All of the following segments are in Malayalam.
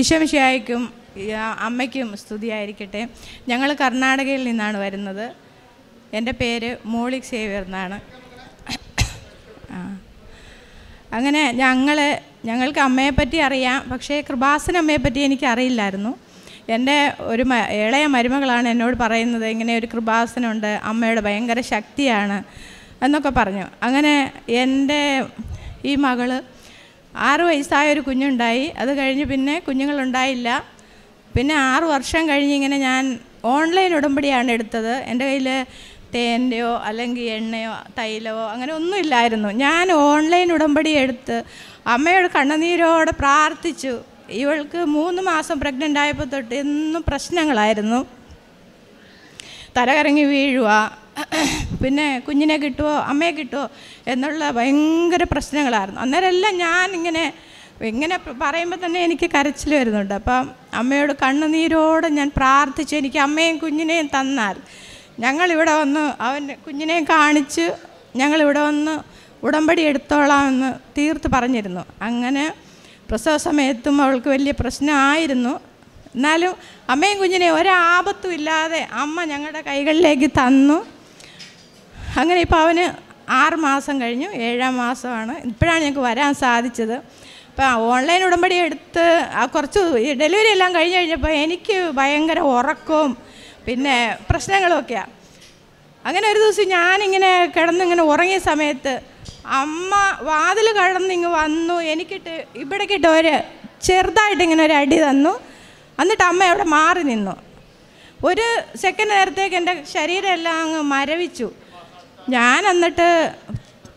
ഈശോമിശിയായിക്കും അമ്മയ്ക്കും സ്തുതിയായിരിക്കട്ടെ. ഞങ്ങൾ കർണാടകയിൽ നിന്നാണ് വരുന്നത്. എന്റെ പേര് മോളി സേവ്യർ എന്നാണ്. അങ്ങനെ ഞങ്ങൾ ഞങ്ങൾക്ക് അമ്മയെപ്പറ്റി അറിയാം പക്ഷേ കൃപാസന അമ്മയെപ്പറ്റി എനിക്ക് അറിയില്ലായിരുന്നു എന്റെ ഒരു ഇളയ മരുമകളാണ് എന്നോട് പറയുന്നത് ഇങ്ങനെ ഒരു കൃപാസനമുണ്ട് അമ്മയുടെ ഭയങ്കര ശക്തിയാണ് എന്നൊക്കെ പറഞ്ഞു. അങ്ങനെ എന്റെ ഈ മകൾ ആറ് വയസ്സായ ഒരു കുഞ്ഞുണ്ടായി. അത് കഴിഞ്ഞ് പിന്നെ കുഞ്ഞുങ്ങളുണ്ടായില്ല. പിന്നെ ആറ് വർഷം കഴിഞ്ഞ് ഇങ്ങനെ ഞാൻ ഓൺലൈൻ ഉടമ്പടിയാണ് എടുത്തത്. എന്റെ കയ്യിൽ തേന്റെയോ അല്ലെങ്കിൽ എണ്ണയോ തൈലമോ അങ്ങനെ ഒന്നും ഇല്ലായിരുന്നു ഞാൻ ഓൺലൈൻ ഉടമ്പടി എടുത്ത് അമ്മയോട് കണ്ണുനീരോടെ പ്രാർത്ഥിച്ചു. ഇവൾക്ക് മൂന്ന് മാസം പ്രഗ്നന്റ് ആയപ്പോൾ തൊട്ട് എന്നും പ്രശ്നങ്ങളായിരുന്നു. തലകറങ്ങി വീഴുക പിന്നെ കുഞ്ഞിനെ കിട്ടുമോ അമ്മയെ കിട്ടുമോ എന്നുള്ള ഭയങ്കര പ്രശ്നങ്ങളായിരുന്നു. അന്നേരമെല്ലാം ഞാൻ ഇങ്ങനെ ഇങ്ങനെ പറയുമ്പോൾ തന്നെ എനിക്ക് കരച്ചിൽ വരുന്നുണ്ട്. അപ്പം അമ്മയോട് കണ്ണുനീരോടെ ഞാൻ പ്രാർത്ഥിച്ചു എനിക്ക് അമ്മയും കുഞ്ഞിനെയും തന്നാൽ ഞങ്ങളിവിടെ വന്ന് അവൻ കുഞ്ഞിനെയും കാണിച്ച് ഞങ്ങളിവിടെ വന്ന് ഉടമ്പടി എടുത്തോളാമെന്ന് തീർത്ത് പറഞ്ഞിരുന്നു. അങ്ങനെ പ്രസവ സമയത്തും അവൾക്ക് വലിയ പ്രശ്നമായിരുന്നു. എന്നാലും അമ്മയും കുഞ്ഞിനെയും ഒരാപത്തും ഇല്ലാതെ അമ്മ ഞങ്ങളുടെ കൈകളിലേക്ക് തന്നു. അങ്ങനെ ഇപ്പോൾ അവന് ആറ് മാസം കഴിഞ്ഞു ഏഴാം മാസമാണ്. ഇപ്പോഴാണ് ഞങ്ങൾക്ക് വരാൻ സാധിച്ചത്. അപ്പോൾ ഓൺലൈൻ ഉടമ്പടി എടുത്ത് കുറച്ച് ഡെലിവറി എല്ലാം കഴിഞ്ഞ് കഴിഞ്ഞപ്പോൾ എനിക്ക് ഭയങ്കര ഉറക്കവും പിന്നെ പ്രശ്നങ്ങളുമൊക്കെയാണ് അങ്ങനെ ഒരു ദിവസം ഞാനിങ്ങനെ കിടന്നിങ്ങനെ ഉറങ്ങിയ സമയത്ത് അമ്മ വാതിൽ കടന്നിങ്ങ് വന്നു. എനിക്കിട്ട് ഇവിടേക്കിട്ട് ഒരു ചെറുതായിട്ട് ഇങ്ങനെ ഒരു അടി തന്നു. എന്നിട്ട് അമ്മ അവിടെ മാറി നിന്നു. ഒരു സെക്കൻഡ് നേരത്തേക്ക് എന്റെ ശരീരം എല്ലാം അങ്ങ് മരവിച്ചു. ഞാൻ എന്നിട്ട്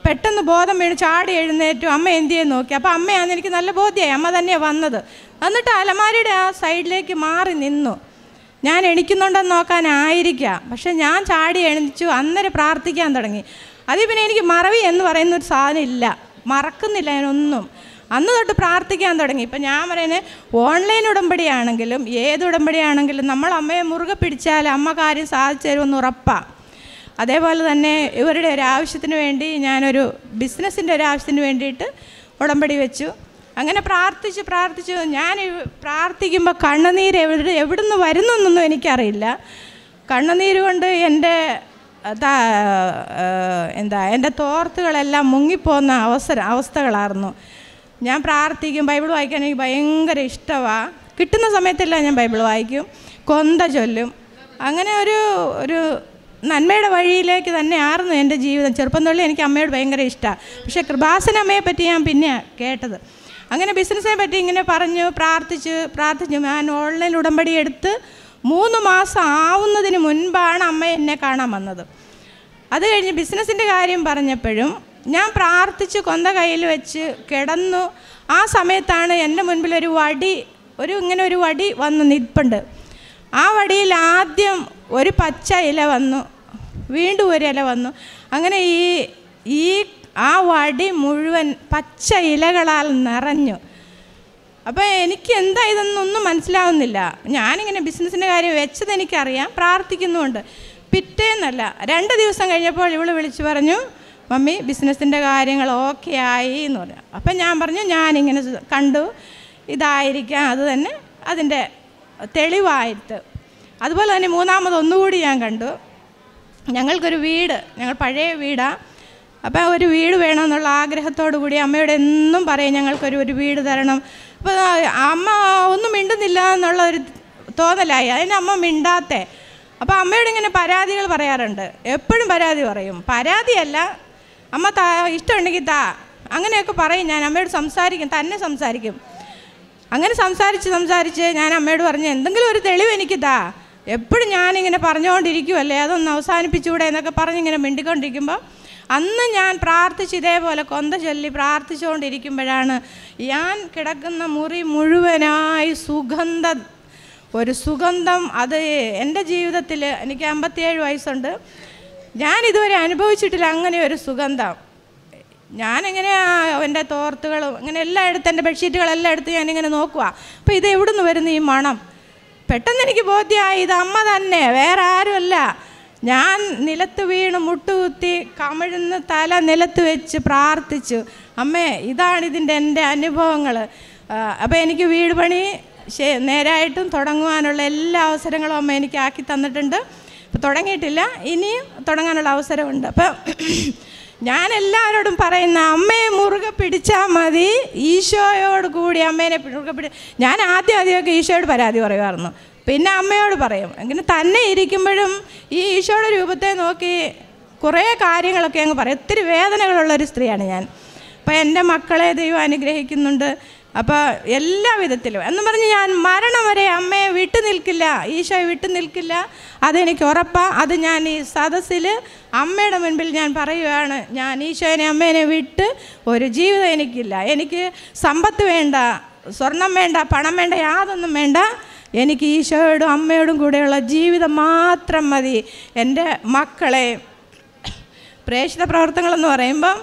പെട്ടെന്ന് ബോധം വീണ് ചാടി എഴുന്നേറ്റു. അമ്മ എന്ത് ചെയ്യാൻ നോക്കി? അപ്പോൾ അമ്മയാന്ന് എനിക്ക് നല്ല ബോധ്യമായി അമ്മ തന്നെയാണ് വന്നത്. എന്നിട്ട് അലമാരിയുടെ ആ സൈഡിലേക്ക് മാറി നിന്നു. ഞാൻ എണിക്കുന്നുണ്ടെന്ന് നോക്കാനായിരിക്കാം. പക്ഷെ ഞാൻ ചാടി എണിച്ചു. അന്നേരം പ്രാർത്ഥിക്കാൻ തുടങ്ങി. അതിൽ പിന്നെ എനിക്ക് മറവി എന്ന് പറയുന്ന ഒരു സാധനം ഇല്ല. മറക്കുന്നില്ല ഞാനൊന്നും. അന്ന് തൊട്ട് പ്രാർത്ഥിക്കാൻ തുടങ്ങി. ഇപ്പം ഞാൻ പറയുന്നത് ഓൺലൈൻ ഉടമ്പടിയാണെങ്കിലും ഏത് ഉടമ്പടിയാണെങ്കിലും നമ്മൾ അമ്മയെ മുറുകെ പിടിച്ചാൽ അമ്മ കാര്യം സാധിച്ചു തരുമെന്ന് ഉറപ്പാണ് അതേപോലെ തന്നെ ഇവരുടെ ഒരു ആവശ്യത്തിന് വേണ്ടി ഞാനൊരു ബിസിനസ്സിന്റെ ഒരു ആവശ്യത്തിന് വേണ്ടിയിട്ട് ഉടമ്പടി വെച്ചു. അങ്ങനെ പ്രാർത്ഥിച്ച് പ്രാർത്ഥിച്ച് ഞാൻ പ്രാർത്ഥിക്കുമ്പോൾ കണ്ണുനീര് എവിടെ എവിടുന്ന് വരുന്നൊന്നും എനിക്കറിയില്ല. കണ്ണുനീര് കൊണ്ട് എന്റെ എന്താ എന്റെ തോർത്തുകളെല്ലാം മുങ്ങിപ്പോകുന്ന അവസര അവസ്ഥകളായിരുന്നു. ഞാൻ പ്രാർത്ഥിക്കും ബൈബിൾ വായിക്കാൻ എനിക്ക് ഭയങ്കര ഇഷ്ടമാണ് കിട്ടുന്ന സമയത്തെല്ലാം ഞാൻ ബൈബിൾ വായിക്കും കൊന്ത ചൊല്ലും. അങ്ങനെ ഒരു ഒരു നന്മയുടെ വഴിയിലേക്ക് തന്നെ ആർന്നു എന്റെ ജീവിതം. ചെറുപ്പം തൊള്ളി എനിക്ക് അമ്മയോട് ഭയങ്കര ഇഷ്ടമാണ് പക്ഷേ കൃപാസനമ്മയെ പറ്റി ഞാൻ പിന്നെ കേട്ടത്. അങ്ങനെ ബിസിനസ്സിനെ പറ്റി ഇങ്ങനെ പറഞ്ഞു പ്രാർത്ഥിച്ച് പ്രാർത്ഥിച്ചു. ഞാൻ ഓൺലൈൻ ഉടമ്പടി എടുത്ത് മൂന്ന് മാസം ആവുന്നതിന് മുൻപാണ് അമ്മ എന്നെ കാണാൻ വന്നത്. അത് കഴിഞ്ഞ് ബിസിനസ്സിന്റെ കാര്യം പറഞ്ഞപ്പോഴും ഞാൻ പ്രാർത്ഥിച്ച് കൊന്ത കയ്യിൽ വെച്ച് കിടന്നു. ആ സമയത്താണ് എന്റെ മുൻപിൽ ഒരു വടി ഒരു ഇങ്ങനെ ഒരു വടി വന്ന് നിൽപ്പുണ്ട്. ആ വടിയിൽ ആദ്യം ഒരു പച്ച ഇല വന്നു. വീണ്ടും ഒരു ഇല വന്നു. അങ്ങനെ ഈ ഈ ആ വടി മുഴുവൻ പച്ച ഇലകളാൽ നിറഞ്ഞു. അപ്പോൾ എനിക്ക് എന്താ ഇതെന്നൊന്നും മനസ്സിലാവുന്നില്ല. ഞാനിങ്ങനെ ബിസിനസ്സിന്റെ കാര്യം വെച്ചത് എനിക്കറിയാം പ്രാർത്ഥിക്കുന്നുമുണ്ട്. പിറ്റേന്നല്ല രണ്ട് ദിവസം കഴിഞ്ഞപ്പോൾ ഇവൾ വിളിച്ചു പറഞ്ഞു മമ്മി ബിസിനസ്സിന്റെ കാര്യങ്ങൾ ഓക്കെ ആയി എന്ന് പറഞ്ഞു. അപ്പം ഞാൻ പറഞ്ഞു ഞാനിങ്ങനെ കണ്ടു. ഇതായിരിക്കാം അത് തന്നെ അതിന്റെ തെളിവായിട്ട്. അതുപോലെ തന്നെ മൂന്നാമത് ഒന്നുകൂടി ഞാൻ കണ്ടു. ഞങ്ങൾക്കൊരു വീട് ഞങ്ങൾ പഴയ വീടാണ് അപ്പോൾ ഒരു വീട് വേണമെന്നുള്ള ആഗ്രഹത്തോടു കൂടി അമ്മയോട് എന്നും പറയും ഞങ്ങൾക്കൊരു ഒരു വീട് തരണം. അപ്പോൾ അമ്മ ഒന്നും മിണ്ടുന്നില്ല എന്നുള്ള ഒരു തോന്നലായി. അതിന് അമ്മ മിണ്ടാത്തെ. അപ്പോൾ അമ്മയോട് ഇങ്ങനെ പരാതികൾ പറയാറുണ്ട്. എപ്പോഴും പരാതി പറയും. പരാതിയല്ല അമ്മ താ ഇഷ്ടമുണ്ടെങ്കിൽ താ. അങ്ങനെയൊക്കെ പറയും ഞാൻ. അമ്മയോട് സംസാരിക്കും തന്നെ സംസാരിക്കും. അങ്ങനെ സംസാരിച്ച് സംസാരിച്ച് ഞാൻ അമ്മയോട് പറഞ്ഞു എന്തെങ്കിലും ഒരു തെളിവ് എനിക്ക് താ. എപ്പോഴും ഞാനിങ്ങനെ പറഞ്ഞുകൊണ്ടിരിക്കുമല്ലേ അതൊന്ന് അവസാനിപ്പിച്ചുകൂടെ എന്നൊക്കെ പറഞ്ഞിങ്ങനെ മിണ്ടിക്കൊണ്ടിരിക്കുമ്പോൾ അന്ന് ഞാൻ പ്രാർത്ഥിച്ച് ഇതേപോലെ കൊന്ത ചൊല്ലി പ്രാർത്ഥിച്ചുകൊണ്ടിരിക്കുമ്പോഴാണ് ഞാൻ കിടക്കുന്ന മുറി മുഴുവനായി സുഗന്ധ ഒരു സുഗന്ധം അത് എന്റെ ജീവിതത്തിൽ എനിക്ക് അമ്പത്തിയേഴ് വയസ്സുണ്ട്. ഞാൻ ഇതുവരെ അനുഭവിച്ചിട്ടില്ല അങ്ങനെ ഒരു സുഗന്ധം. ഞാനിങ്ങനെ എന്റെ തോർത്തുകളും അങ്ങനെ എല്ലാം എടുത്ത് എന്റെ ബെഡ്ഷീറ്റുകളെല്ലാം എടുത്ത് ഞാനിങ്ങനെ നോക്കുക അപ്പോൾ ഇത് എവിടെ നിന്ന് വരുന്നു ഈ മണം? പെട്ടെന്ന് എനിക്ക് ബോധ്യമായി ഇത് അമ്മ തന്നെ വേറെ ആരുമല്ല. ഞാൻ നിലത്ത് വീണ് മുട്ടുകുത്തി കമിഴ്ന്ന് തല നിലത്ത് വെച്ച് പ്രാർത്ഥിച്ചു അമ്മേ ഇതാണ് ഇതിന്റെ എന്റെ അനുഭവങ്ങൾ അപ്പോൾ എനിക്ക് വീട് പണി നേരായിട്ടും തുടങ്ങുവാനുള്ള എല്ലാ അവസരങ്ങളും അമ്മ എനിക്ക് ആക്കി തന്നിട്ടുണ്ട്. ഇപ്പം തുടങ്ങിയിട്ടില്ല ഇനിയും തുടങ്ങാനുള്ള അവസരമുണ്ട്. അപ്പം ഞാൻ എല്ലാവരോടും പറയുന്ന അമ്മയെ മുറുകെ പിടിച്ചാൽ മതി. ഈശോയോട് കൂടി അമ്മേനെ മുറുകെ പിടി ഞാൻ ആദ്യം ആദ്യമൊക്കെ ഈശോയോട് പരാതി പറയുമായിരുന്നു. പിന്നെ അമ്മയോട് പറയും. അങ്ങനെ തന്നെ ഇരിക്കുമ്പോഴും ഈ ഈശോയുടെ രൂപത്തെ നോക്കി കുറേ കാര്യങ്ങളൊക്കെ അങ്ങ് പറയും. ഒത്തിരി വേദനകളുള്ളൊരു സ്ത്രീയാണ് ഞാൻ. അപ്പോൾ എന്റെ മക്കളെ ദൈവം അനുഗ്രഹിക്കുന്നുണ്ട്. അപ്പോൾ എല്ലാ വിധത്തിലും. എന്ന് പറഞ്ഞ് ഞാൻ മരണം വരെ അമ്മയെ വിട്ടു നിൽക്കില്ല ഈശോയെ വിട്ടു നിൽക്കില്ല. അതെനിക്ക് ഉറപ്പാണ് അത് ഞാൻ ഈ സദസ്സിൽ അമ്മയുടെ മുൻപിൽ ഞാൻ പറയുകയാണ് ഞാൻ ഈശോനെ അമ്മേനെ വിട്ട് ഒരു ജീവിതം എനിക്കില്ല. എനിക്ക് സമ്പത്ത് വേണ്ട സ്വർണം വേണ്ട പണം വേണ്ട യാതൊന്നും വേണ്ട. എനിക്ക് ഈശോയോടും അമ്മയോടും കൂടെയുള്ള ജീവിതം മാത്രം മതി. എന്റെ മക്കളെ പ്രേക്ഷിത പ്രവർത്തനങ്ങളെന്ന് പറയുമ്പം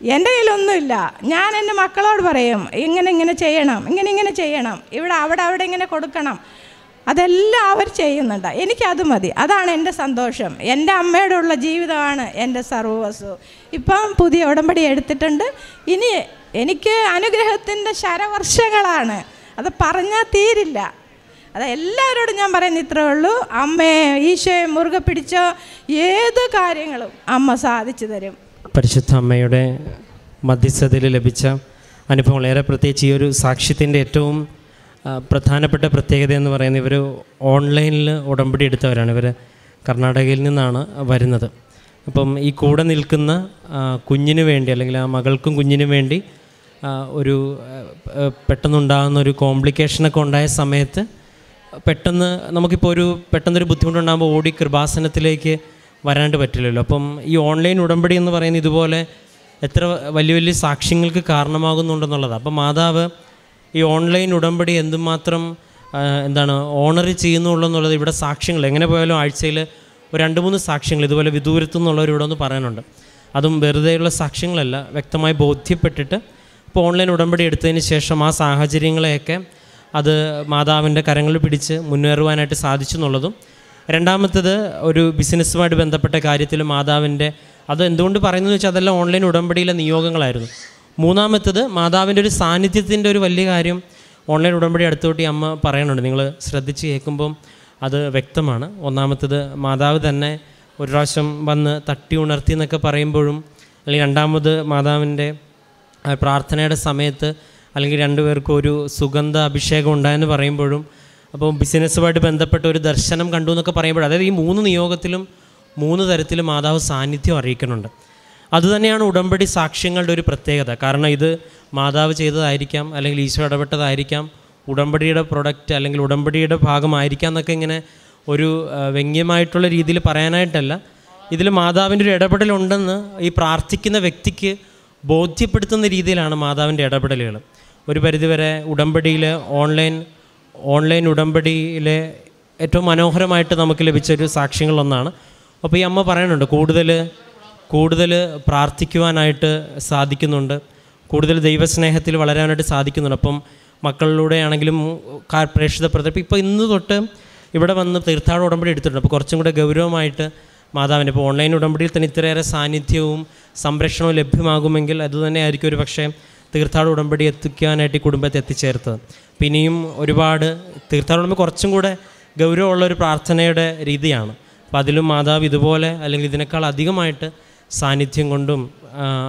എന്റെ കയ്യിലൊന്നുമില്ല. ഞാൻ എന്റെ മക്കളോട് പറയും ഇങ്ങനെ ഇങ്ങനെ ചെയ്യണം ഇങ്ങനെ ഇങ്ങനെ ചെയ്യണം. ഇവിടെ അവിടെ അവിടെ ഇങ്ങനെ കൊടുക്കണം. അതെല്ലാം അവർ ചെയ്യുന്നുണ്ട്. എനിക്കത് മതി. അതാണ് എന്റെ സന്തോഷം. എന്റെ അമ്മയുടെ ഉള്ള ജീവിതമാണ് എന്റെ സർവവസു ഇപ്പം പുതിയ ഉടമ്പടി എടുത്തിട്ടുണ്ട്. ഇനി എനിക്ക് അനുഗ്രഹത്തിന്റെ ശരവർഷങ്ങളാണ്. അത് പറഞ്ഞാൽ തീരില്ല. അത് എല്ലാവരോടും ഞാൻ പറയുന്ന ഇത്രേ ഉള്ളൂ. അമ്മയെ ഈശോയെ മുറുകെ പിടിച്ചോ ഏത് കാര്യങ്ങളും അമ്മ സാധിച്ചു തരും. പരിശുദ്ധ അമ്മയുടെ മധ്യസ്ഥതയിൽ ലഭിച്ച അനുഭവങ്ങൾ. ഏറെ പ്രത്യേകിച്ച് ഈ ഒരു സാക്ഷ്യത്തിന്റെ ഏറ്റവും പ്രധാനപ്പെട്ട പ്രത്യേകത എന്ന് പറയുന്നത് ഇവർ ഓൺലൈനിൽ ഉടമ്പടി എടുത്തവരാണ്. ഇവർ കർണാടകയിൽ നിന്നാണ് വരുന്നത്. അപ്പം ഈ കൂടെ നിൽക്കുന്ന കുഞ്ഞിന് വേണ്ടി അല്ലെങ്കിൽ ആ മകൾക്കും കുഞ്ഞിനും വേണ്ടി ഒരു പെട്ടെന്നുണ്ടാകുന്ന ഒരു കോംപ്ലിക്കേഷനൊക്കെ ഉണ്ടായ സമയത്ത് പെട്ടെന്ന് നമുക്കിപ്പോൾ ഒരു പെട്ടെന്നൊരു ബുദ്ധിമുട്ടുണ്ടാകുമ്പോൾ ഓടി കൃപാസനത്തിലേക്ക് വരാണ്ട് പറ്റില്ലല്ലോ. അപ്പം ഈ ഓൺലൈൻ ഉടമ്പടി എന്ന് പറയുന്ന ഇതുപോലെ എത്ര വലിയ വലിയ സാക്ഷ്യങ്ങൾക്ക് കാരണമാകുന്നുണ്ടെന്നുള്ളതാണ് അപ്പം മാതാവ് ഈ ഓൺലൈൻ ഉടമ്പടി എന്തുമാത്രം എന്താണ് ഓണർ ചെയ്യുന്നുള്ളൂ എന്നുള്ളത് ഇവിടെ സാക്ഷ്യങ്ങൾ എങ്ങനെ പോയാലും ആഴ്ചയിൽ ഒരു രണ്ട് മൂന്ന് സാക്ഷ്യങ്ങൾ ഇതുപോലെ വിദൂരത്തു നിന്നുള്ളവരിവിടെ ഒന്ന് പറയാനുണ്ട്. അതും വെറുതെയുള്ള സാക്ഷ്യങ്ങളല്ല വ്യക്തമായി ബോധ്യപ്പെട്ടിട്ട് ഇപ്പോൾ ഓൺലൈൻ ഉടമ്പടി എടുത്തതിന് ശേഷം ആ സാഹചര്യങ്ങളെയൊക്കെ അത് മാതാവിന്റെ കരങ്ങളിൽ പിടിച്ച് മുന്നേറുവാനായിട്ട് സാധിച്ചു എന്നുള്ളതും രണ്ടാമത്തത് ഒരു ബിസിനസ്സുമായിട്ട് ബന്ധപ്പെട്ട കാര്യത്തിൽ മാതാവിന്റെ അത് എന്തുകൊണ്ട് പറയുന്നത് വെച്ചാൽ അതെല്ലാം ഓൺലൈൻ ഉടമ്പടിയിലെ നിയോഗങ്ങളായിരുന്നു. മൂന്നാമത്തത് മാതാവിന്റെ ഒരു സാന്നിധ്യത്തിന്റെ ഒരു വലിയ കാര്യം ഓൺലൈൻ ഉടമ്പടി അടുത്തോട്ടി അമ്മ പറയുന്നുണ്ട് നിങ്ങൾ ശ്രദ്ധിച്ച് കേൾക്കുമ്പം അത് വ്യക്തമാണ്. ഒന്നാമത്തത് മാതാവ് തന്നെ ഒരു പ്രാവശ്യം വന്ന് തട്ടി ഉണർത്തി എന്നൊക്കെ പറയുമ്പോഴും അല്ലെങ്കിൽ രണ്ടാമത് മാതാവിന്റെ പ്രാർത്ഥനയുടെ സമയത്ത് അല്ലെങ്കിൽ രണ്ടുപേർക്കും ഒരു സുഗന്ധ അഭിഷേകം ഉണ്ടായെന്ന് പറയുമ്പോഴും അപ്പോൾ ബിസിനസ്സുമായിട്ട് ബന്ധപ്പെട്ട ഒരു ദർശനം കണ്ടു എന്നൊക്കെ പറയുമ്പോൾ അതായത് ഈ മൂന്ന് നിയോഗത്തിലും മൂന്ന് തരത്തിൽ മാതാവ് സാന്നിധ്യം അറിയിക്കുന്നുണ്ട്. അതുതന്നെയാണ് ഉടമ്പടി സാക്ഷ്യങ്ങളുടെ ഒരു പ്രത്യേകത. കാരണം ഇത് മാതാവ് ചെയ്തതായിരിക്കാം അല്ലെങ്കിൽ ഈശോ ഇടപെട്ടതായിരിക്കാം ഉടമ്പടിയുടെ പ്രൊഡക്റ്റ് അല്ലെങ്കിൽ ഉടമ്പടിയുടെ ഭാഗമായിരിക്കാം എന്നൊക്കെ ഇങ്ങനെ ഒരു വ്യംഗ്യമായിട്ടുള്ള രീതിയിൽ പറയാനായിട്ടല്ല. ഇതിൽ മാതാവിന്റെ ഒരു ഇടപെടലുണ്ടെന്ന് ഈ പ്രാർത്ഥിക്കുന്ന വ്യക്തിക്ക് ബോധ്യപ്പെടുത്തുന്ന രീതിയിലാണ് മാതാവിന്റെ ഇടപെടലുകൾ. ഒരു പരിധിവരെ ഉടമ്പടിയിൽ ഓൺലൈൻ ഓൺലൈൻ ഉടമ്പടിയിലെ ഏറ്റവും മനോഹരമായിട്ട് നമുക്ക് ലഭിച്ചൊരു സാക്ഷ്യങ്ങളൊന്നാണ്. അപ്പോൾ ഈ അമ്മ പറയുന്നുണ്ട് കൂടുതൽ കൂടുതൽ പ്രാർത്ഥിക്കുവാനായിട്ട് സാധിക്കുന്നുണ്ട്. കൂടുതൽ ദൈവസ്നേഹത്തിൽ വളരാനായിട്ട് സാധിക്കുന്നുണ്ട്. അപ്പം മക്കളിലൂടെ ആണെങ്കിലും കാ- പ്രേക്ഷിത പ്രദർശനം. ഇപ്പോൾ ഇന്ന് തൊട്ട് ഇവിടെ വന്ന് തീർത്ഥാടന ഉടമ്പടി എടുത്തിട്ടുണ്ട്. അപ്പോൾ കുറച്ചും കൂടെ ഗൗരവമായിട്ട് മാതാവിന്റെ ഇപ്പോൾ ഓൺലൈൻ ഉടമ്പടിയിൽ തന്നെ ഇത്രയേറെ സാന്നിധ്യവും സംരക്ഷണവും ലഭ്യമാകുമെങ്കിൽ അതുതന്നെ ആയിരിക്കും ഒരു പക്ഷേ തീർത്ഥാടന ഉടമ്പടി എത്തിക്കാനായിട്ട് ഈ കുടുംബത്തെ എത്തിച്ചേർത്തത്. പിന്നെയും ഒരുപാട് ഉടമ്പടി കുറച്ചും കൂടെ ഗൗരവമുള്ള ഒരു പ്രാർത്ഥനയുടെ രീതിയാണ്. അപ്പോൾ അതിലും മാതാവ് ഇതുപോലെ അല്ലെങ്കിൽ ഇതിനേക്കാൾ അധികമായിട്ട് സാന്നിധ്യം കൊണ്ടും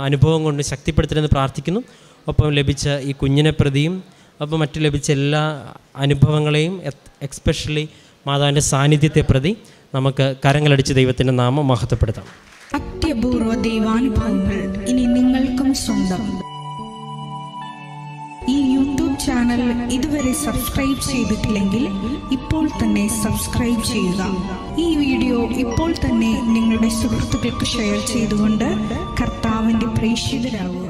അനുഭവം കൊണ്ടും ശക്തിപ്പെടുത്തണമെന്ന് പ്രാർത്ഥിക്കുന്നു. ഒപ്പം ലഭിച്ച ഈ കുഞ്ഞിനെ പ്രതിയും ഒപ്പം മറ്റു ലഭിച്ച എല്ലാ അനുഭവങ്ങളെയും എക്സ്പെഷ്യലി മാതാവിന്റെ സാന്നിധ്യത്തെ പ്രതി നമുക്ക് കരങ്ങളടിച്ച് ദൈവത്തിന്റെ നാമം മഹത്വപ്പെടുത്താം. അത്യപൂർവ ദൈവാനുഭവങ്ങൾ ഇനി നിങ്ങൾക്കും സ്വന്തം. ചാനൽ ഇതുവരെ സബ്സ്ക്രൈബ് ചെയ്തിട്ടില്ലെങ്കിൽ ഇപ്പോൾ തന്നെ സബ്സ്ക്രൈബ് ചെയ്യുക. ഈ വീഡിയോ ഇപ്പോൾ തന്നെ നിങ്ങളുടെ സുഹൃത്തുക്കൾക്ക് ഷെയർ ചെയ്തുകൊണ്ട് കർത്താവിന്റെ പ്രേക്ഷിതരാകുക.